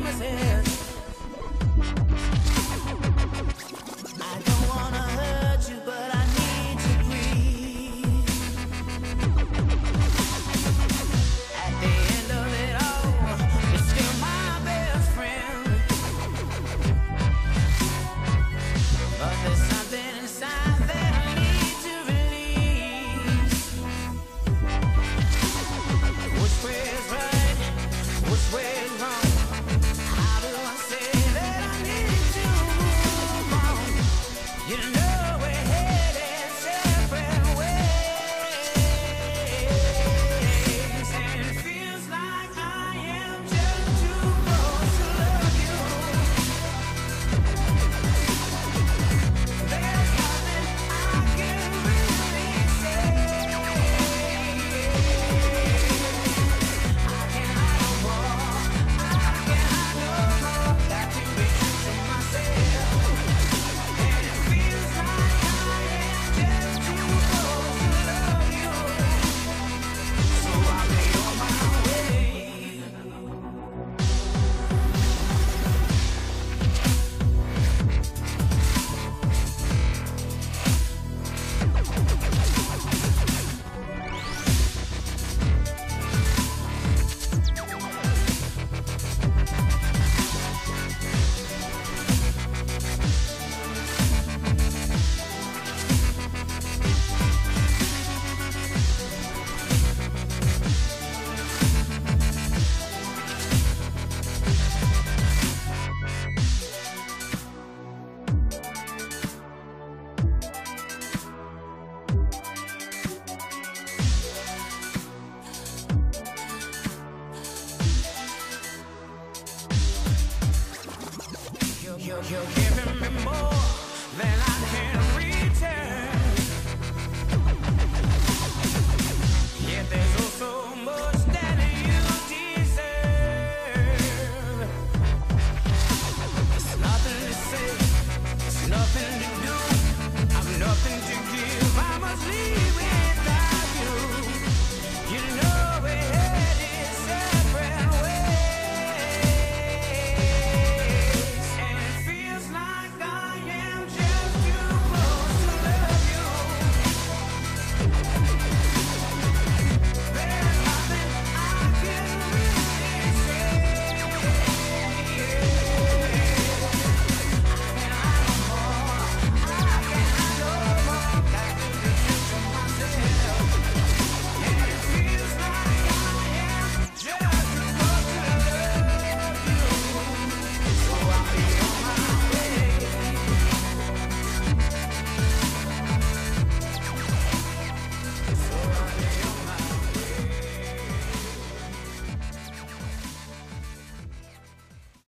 promises. You're, giving me more.